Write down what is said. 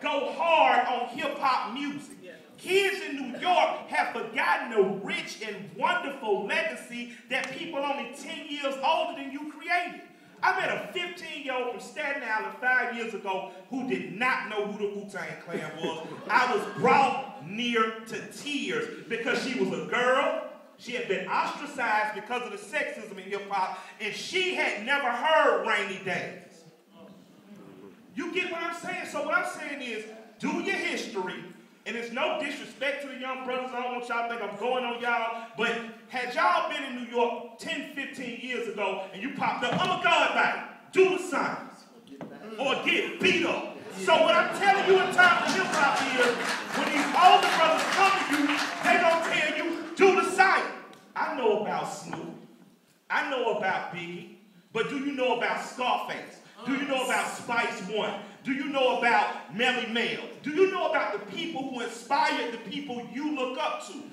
Go hard on hip hop music. Kids in New York have forgotten the rich and wonderful legacy that people only 10 years older than you created. I met a 15 year old from Staten Island five years ago who did not know who the Wu Tang Clan was. I was brought near to tears because she was a girl. She had been ostracized because of the sexism in hip hop, and she had never heard Rainy Dayz. Get what I'm saying? So, what I'm saying is do your history, and it's no disrespect to the young brothers. I don't want y'all to think I'm going on y'all. But had y'all been in New York 10, 15 years ago and you popped up, I'm a God back. Do the signs. Or get beat up. So what I'm telling you in time of hip hop is, when these older brothers come to you, they gonna tell you, do the sign. I know about Snoop. I know about Biggie. But do you know about Scarface? Do you know about Spice One? Do you know about Melle Mel? Do you know about the people who inspired the people you look up to?